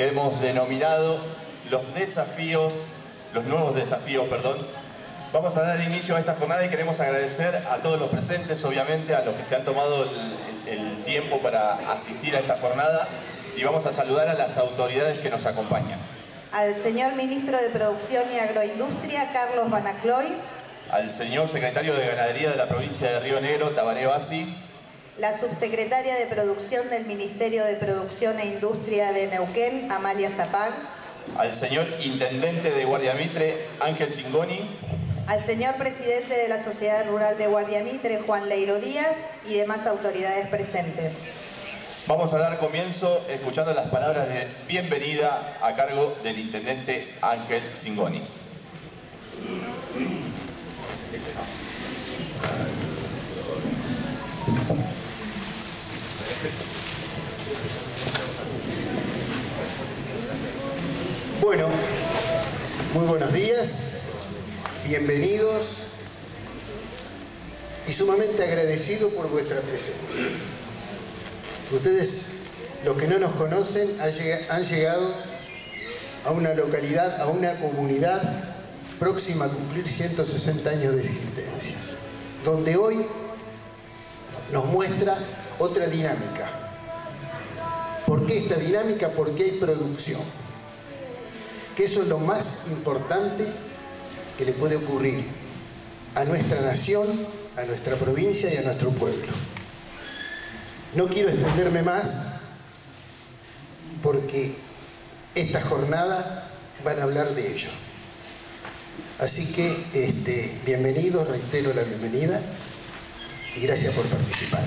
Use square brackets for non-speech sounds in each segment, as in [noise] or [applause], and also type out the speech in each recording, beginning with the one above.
que hemos denominado los desafíos, los nuevos desafíos, perdón. Vamos a dar inicio a esta jornada y queremos agradecer a todos los presentes, obviamente, a los que se han tomado el, el tiempo para asistir a esta jornada y vamos a saludar a las autoridades que nos acompañan. Al señor Ministro de Producción y Agroindustria, Carlos Banacloy. Al señor Secretario de Ganadería de la provincia de Río Negro, Tabaré Bassi. La Subsecretaria de Producción del Ministerio de Producción e Industria de Neuquén, Amalia Zapag. Al señor Intendente de Guardia Mitre, Ángel Cingoni. Al señor Presidente de la Sociedad Rural de Guardia Mitre, Juan Leiro Díaz, y demás autoridades presentes. Vamos a dar comienzo escuchando las palabras de bienvenida a cargo del Intendente Ángel Cingoni. Sumamente agradecido por vuestra presencia. Ustedes, los que no nos conocen, han llegado a una localidad, a una comunidad próxima a cumplir 160 años de existencia, donde hoy nos muestra otra dinámica. ¿Por qué esta dinámica? Porque hay producción. Que eso es lo más importante que le puede ocurrir a nuestra nación, a nuestra provincia y a nuestro pueblo. No quiero extenderme más porque esta jornada van a hablar de ello. Así que este, bienvenidos, reitero la bienvenida y gracias por participar.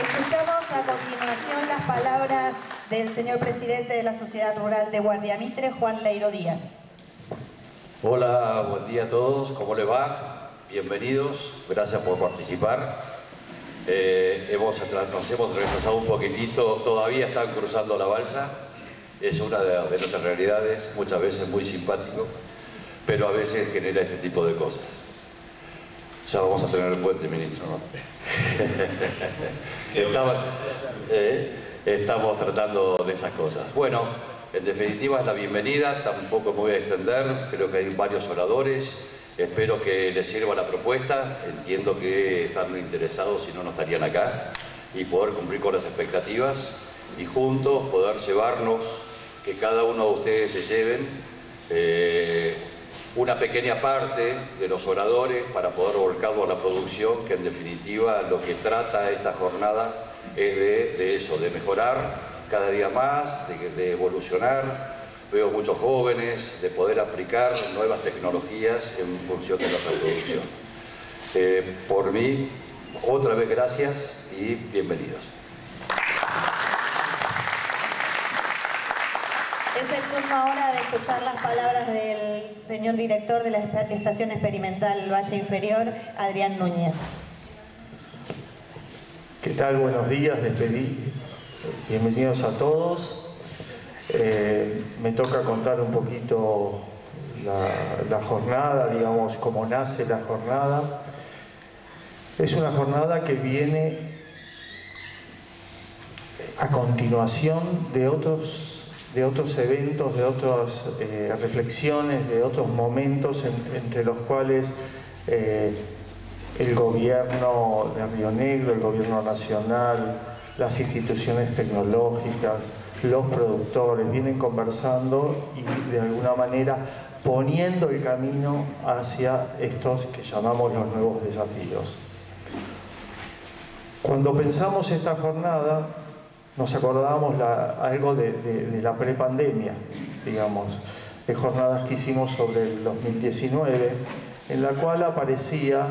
Escuchamos a continuación las palabras del señor presidente de la Sociedad Rural de Guardiamitre, Juan Leiro Díaz. Hola, buen día a todos, ¿cómo le va? Bienvenidos, gracias por participar. Eh, hemos, nos hemos retrasado un poquitito, todavía están cruzando la balsa, es una de, nuestras realidades, muchas veces muy simpático, pero a veces genera este tipo de cosas. Ya vamos a tener el puente, ministro, ¿no? [laughs] Eh, estamos tratando de esas cosas. Bueno, en definitiva es la bienvenida, tampoco me voy a extender, creo que hay varios oradores, espero que les sirva la propuesta, entiendo que están interesados, si no, no estarían acá, y poder cumplir con las expectativas y juntos poder llevarnos, que cada uno de ustedes se lleven eh, una pequeña parte de los oradores para poder volcarlo a la producción, que en definitiva lo que trata esta jornada es de, de eso, de mejorar cada día más, de, de, evolucionar. Veo muchos jóvenes, de poder aplicar nuevas tecnologías en función de nuestra producción. Eh, por mí, otra vez gracias y bienvenidos. Es el turno ahora de escuchar las palabras del señor director de la Estación Experimental Valle Inferior, Adrián Núñez. ¿Qué tal? Buenos días, despedí. Bienvenidos a todos. Eh, me toca contar un poquito la, jornada, digamos, cómo nace la jornada. Es una jornada que viene a continuación de otros de otros eventos, de otras eh, reflexiones, de otros momentos en, entre los cuales eh, el gobierno de Río Negro, el gobierno nacional, las instituciones tecnológicas, los productores vienen conversando y de alguna manera poniendo el camino hacia estos que llamamos los nuevos desafíos. Cuando pensamos esta jornada, nos acordábamos algo de, de, de la prepandemia, digamos, de jornadas que hicimos sobre el 2019, en la cual aparecía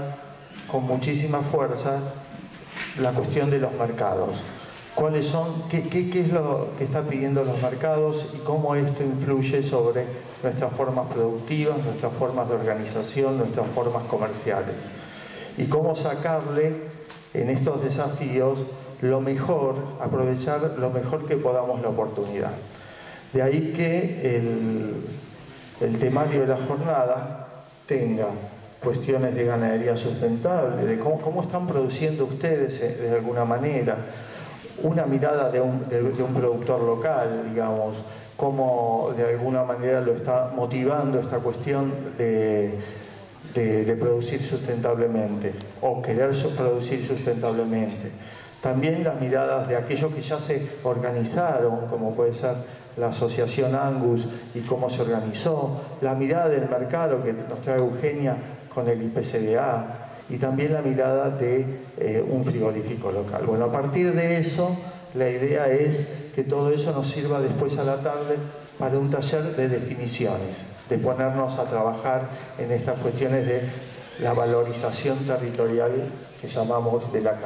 con muchísima fuerza la cuestión de los mercados. ¿Cuáles son, qué, qué, qué, es lo que están pidiendo los mercados y cómo esto influye sobre nuestras formas productivas, nuestras formas de organización, nuestras formas comerciales? Y cómo sacarle en estos desafíos lo mejor, aprovechar lo mejor que podamos la oportunidad. De ahí que el, el temario de la jornada tenga cuestiones de ganadería sustentable, de cómo, cómo están produciendo ustedes de alguna manera, una mirada de un, productor local, digamos, cómo de alguna manera lo está motivando esta cuestión de, de, producir sustentablemente o querer producir sustentablemente. También las miradas de aquellos que ya se organizaron, como puede ser la asociación Angus y cómo se organizó, la mirada del mercado que nos trae Eugenia con el IPCDA y también la mirada de eh, un frigorífico local. Bueno, a partir de eso, la idea es que todo eso nos sirva después a la tarde para un taller de definiciones, de ponernos a trabajar en estas cuestiones de la valorización territorial que llamamos de la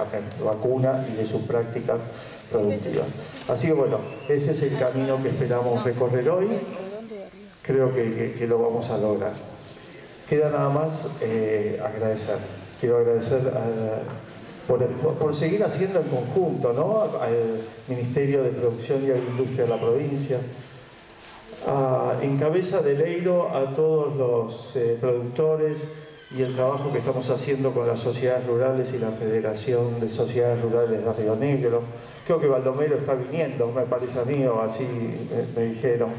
vacuna y de sus prácticas productivas. Así que bueno, ese es el camino que esperamos recorrer hoy. Creo que, lo vamos a lograr. Queda nada más eh, agradecer. Quiero agradecer por, seguir haciendo en conjunto ¿no? al Ministerio de Producción y Agroindustria de la provincia, en cabeza de Leiro a todos los eh, productores y el trabajo que estamos haciendo con las sociedades rurales y la Federación de Sociedades Rurales de Río Negro. Creo que Baldomero está viniendo, me parece a mí, o así me, dijeron.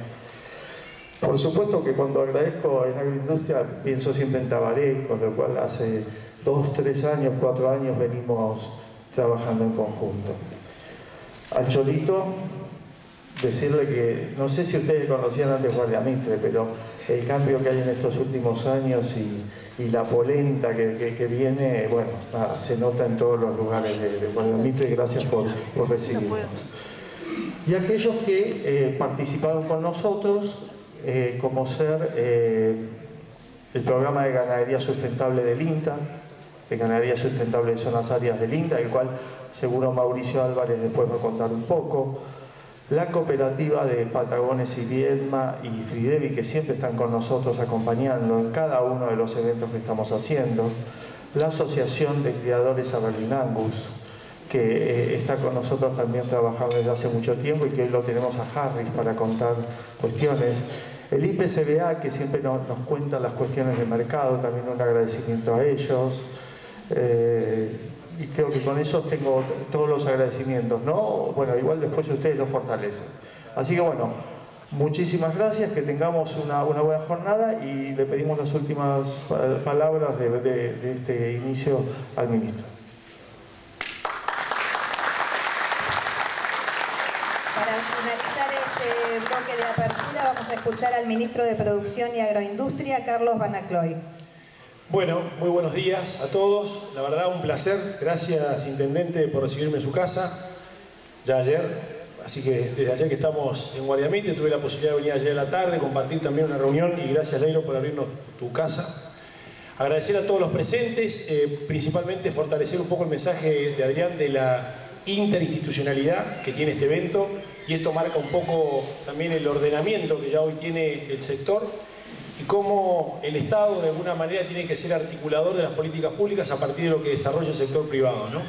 Por supuesto que cuando agradezco en agroindustria pienso siempre en Tabaré, con lo cual hace dos, tres años, cuatro años venimos trabajando en conjunto. Al Cholito, decirle que, no sé si ustedes conocían antes Guardiamitre, pero el cambio que hay en estos últimos años y, la polenta que, viene, bueno, se nota en todos los lugares de, de. Gracias por, recibirnos. Y aquellos que eh, participaron con nosotros, eh, como ser eh, el programa de ganadería sustentable del INTA, de ganadería sustentable de zonas áreas del INTA, el cual seguro Mauricio Álvarez después va a contar un poco, la cooperativa de Patagones y Viedma y Fridevi, que siempre están con nosotros acompañando en cada uno de los eventos que estamos haciendo, la Asociación de Criadores a Angus, que eh, está con nosotros también trabajando desde hace mucho tiempo y que hoy lo tenemos a Harris para contar cuestiones. El IPCBA, que siempre nos, cuenta las cuestiones de mercado, también un agradecimiento a ellos. Eh, y creo que con eso tengo todos los agradecimientos, ¿no? Bueno, igual después ustedes lo fortalecen. Así que bueno, muchísimas gracias, que tengamos una, buena jornada y le pedimos las últimas palabras de, este inicio al ministro. Para finalizar este bloque de apertura vamos a escuchar al ministro de Producción y Agroindustria, Carlos Banacloy. Bueno, muy buenos días a todos. La verdad, un placer. Gracias, Intendente, por recibirme en su casa. Ya ayer, así que desde ayer que estamos en Guardiamite, tuve la posibilidad de venir ayer a la tarde, compartir también una reunión y gracias, Leiro, por abrirnos tu casa. Agradecer a todos los presentes, eh, principalmente fortalecer un poco el mensaje de Adrián de la interinstitucionalidad que tiene este evento y esto marca un poco también el ordenamiento que ya hoy tiene el sector y cómo el Estado de alguna manera tiene que ser articulador de las políticas públicas a partir de lo que desarrolla el sector privado. ¿no?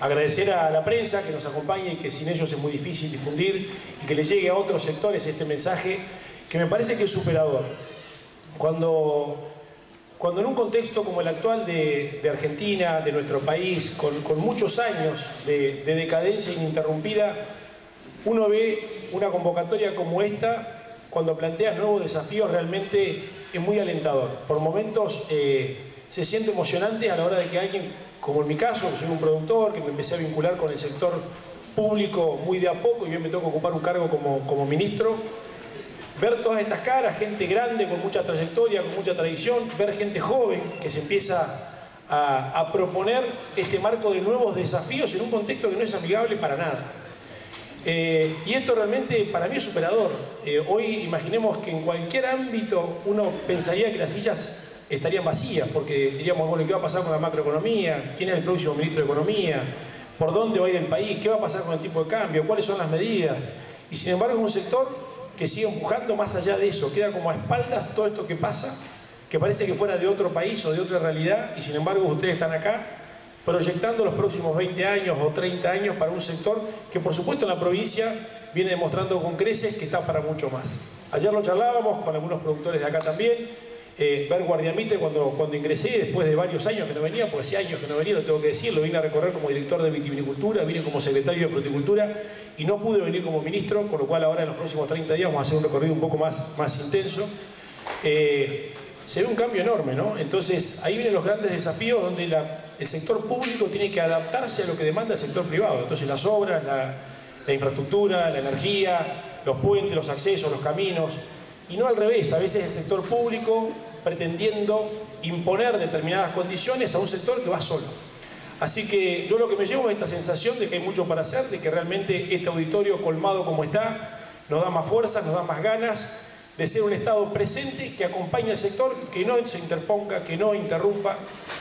Agradecer a la prensa que nos acompañe y que sin ellos es muy difícil difundir y que le llegue a otros sectores este mensaje que me parece que es superador. Cuando, cuando en un contexto como el actual de, Argentina, de nuestro país, con, muchos años de, de decadencia ininterrumpida, uno ve una convocatoria como esta cuando plantea nuevos desafíos realmente es muy alentador. Por momentos eh, se siente emocionante a la hora de que alguien, como en mi caso, soy un productor, que me empecé a vincular con el sector público muy de a poco y hoy me toca ocupar un cargo como, como ministro, ver todas estas caras, gente grande con mucha trayectoria, con mucha tradición, ver gente joven que se empieza a proponer este marco de nuevos desafíos en un contexto que no es amigable para nada. Eh, y esto realmente para mí es superador. Eh, hoy imaginemos que en cualquier ámbito uno pensaría que las sillas estarían vacías, porque diríamos, bueno, ¿qué va a pasar con la macroeconomía? ¿Quién es el próximo ministro de Economía? ¿Por dónde va a ir el país? ¿Qué va a pasar con el tipo de cambio? ¿Cuáles son las medidas? Y sin embargo es un sector que sigue empujando más allá de eso, queda como a espaldas todo esto que pasa, que parece que fuera de otro país o de otra realidad, y sin embargo ustedes están acá proyectando los próximos 20 años o 30 años para un sector que por supuesto en la provincia viene demostrando con creces que está para mucho más. Ayer lo charlábamos con algunos productores de acá también eh, ver Guardiamite cuando, cuando ingresé, después de varios años que no venía, porque hacía años que no venía, lo tengo que decir, lo vine a recorrer como director de vitivinicultura, vine como secretario de fruticultura y no pude venir como ministro, con lo cual ahora en los próximos 30 días vamos a hacer un recorrido un poco más, más intenso. Eh, se ve un cambio enorme, ¿no? Entonces ahí vienen los grandes desafíos donde el sector público tiene que adaptarse a lo que demanda el sector privado. Entonces las obras, la, la infraestructura, la energía, los puentes, los accesos, los caminos, y no al revés, a veces el sector público pretendiendo imponer determinadas condiciones a un sector que va solo. Así que yo lo que me llevo es esta sensación de que hay mucho para hacer, de que realmente este auditorio colmado como está nos da más fuerza, nos da más ganas de ser un Estado presente que acompañe al sector, que no se interponga, que no interrumpa.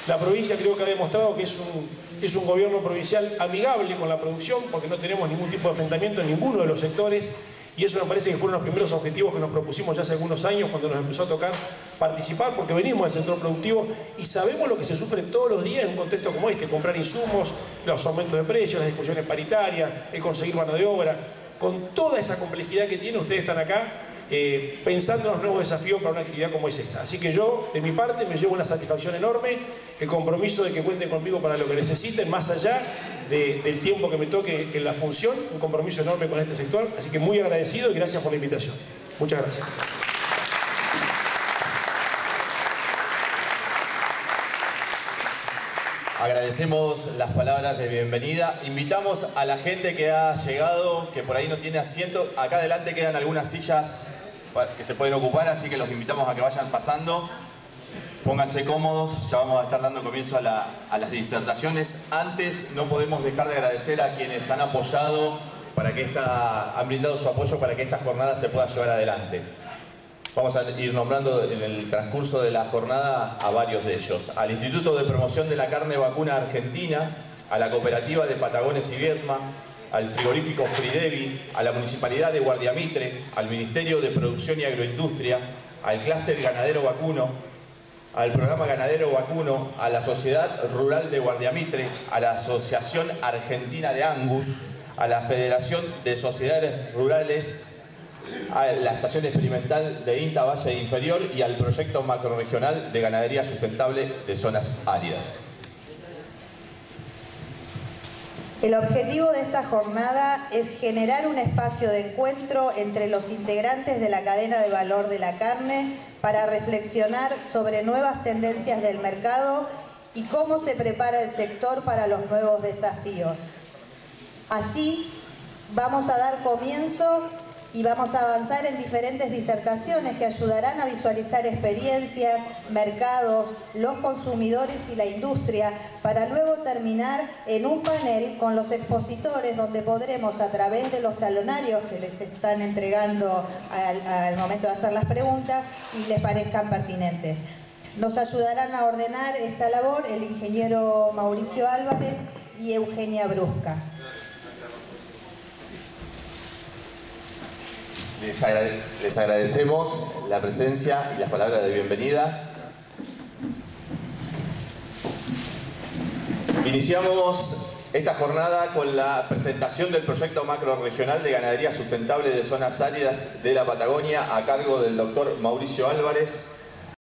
La provincia creo que ha demostrado que es un, es un gobierno provincial amigable con la producción, porque no tenemos ningún tipo de enfrentamiento en ninguno de los sectores y eso me parece que fueron los primeros objetivos que nos propusimos ya hace algunos años cuando nos empezó a tocar participar, porque venimos del sector productivo y sabemos lo que se sufre todos los días en un contexto como este, comprar insumos, los aumentos de precios, las discusiones paritarias, el conseguir mano de obra. Con toda esa complejidad que tiene, ustedes están acá eh, pensando en los nuevos desafíos para una actividad como es esta. Así que yo, de mi parte, me llevo una satisfacción enorme, el compromiso de que cuenten conmigo para lo que necesiten, más allá del tiempo que me toque en la función, un compromiso enorme con este sector, así que muy agradecido y gracias por la invitación. Muchas gracias. Agradecemos las palabras de bienvenida. Invitamos a la gente que ha llegado, que por ahí no tiene asiento. Acá adelante quedan algunas sillas que se pueden ocupar, así que los invitamos a que vayan pasando. Pónganse cómodos, ya vamos a estar dando comienzo a, las disertaciones. Antes no podemos dejar de agradecer a quienes han apoyado para que esta, han brindado su apoyo para que esta jornada se pueda llevar adelante. Vamos a ir nombrando en el transcurso de la jornada a varios de ellos. Al Instituto de Promoción de la Carne Vacuna Argentina, a la Cooperativa de Patagones y Vietma, al frigorífico Fridevi, a la Municipalidad de Guardiamitre, al Ministerio de Producción y Agroindustria, al Clúster Ganadero Vacuno, al Programa Ganadero Vacuno, a la Sociedad Rural de Guardiamitre, a la Asociación Argentina de Angus, a la Federación de Sociedades Rurales a la estación experimental de INTA Valle Inferior y al proyecto macroregional de ganadería sustentable de zonas áridas. El objetivo de esta jornada es generar un espacio de encuentro entre los integrantes de la cadena de valor de la carne para reflexionar sobre nuevas tendencias del mercado y cómo se prepara el sector para los nuevos desafíos. Así, vamos a dar comienzo y vamos a avanzar en diferentes disertaciones que ayudarán a visualizar experiencias, mercados, los consumidores y la industria para luego terminar en un panel con los expositores donde podremos a través de los talonarios que les están entregando al, momento de hacer las preguntas y les parezcan pertinentes. Nos ayudarán a ordenar esta labor el ingeniero Mauricio Álvarez y Eugenia Brusca. Les, agradecemos la presencia y las palabras de bienvenida. Iniciamos esta jornada con la presentación del proyecto macro regional de ganadería sustentable de zonas áridas de la Patagonia a cargo del doctor Mauricio Álvarez,